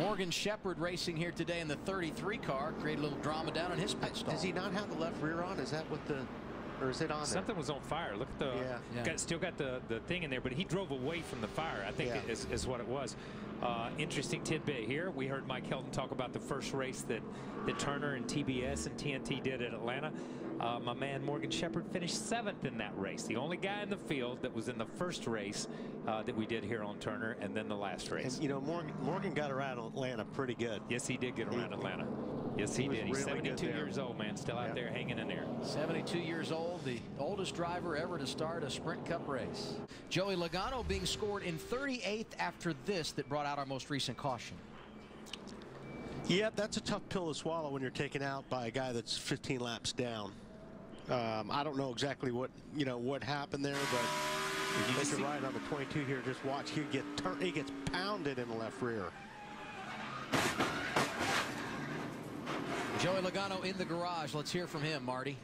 Morgan Shepherd racing here today in the 33 car. Created a little drama down in his pit stall. Does he not have the left rear on? Is that what the, or is it on Something was on fire. Look at the, Yeah. Yeah. Got, still got the, the thing in there, but he drove away from the fire, I think Yeah. is, is what it was. Uh, interesting tidbit here. We heard Mike Helton talk about the first race that, that Turner and TBS and TNT did at Atlanta. Uh, my man Morgan Shepherd finished seventh in that race. The only guy in the field that was in the first race uh, that we did here on Turner and then the last race. And, you know, Morgan, Morgan got around Atlanta pretty good. yes, he did get around Atlanta. Yes, he, He did. He's really 72 years old, man. Still out Yeah. there hanging in there. 72 years old, the oldest driver ever to start a Sprint Cup race. Joey Logano being scored in 38th after this that brought out our most recent caution. Yeah, that's a tough pill to swallow when you're taken out by a guy that's 15 laps down. Um, I don't know exactly what you know what happened there, but if you take a ride on the 22 here, just watch. He get turn, he gets pounded in the left rear. Joey Logano in the garage. Let's hear from him, Marty.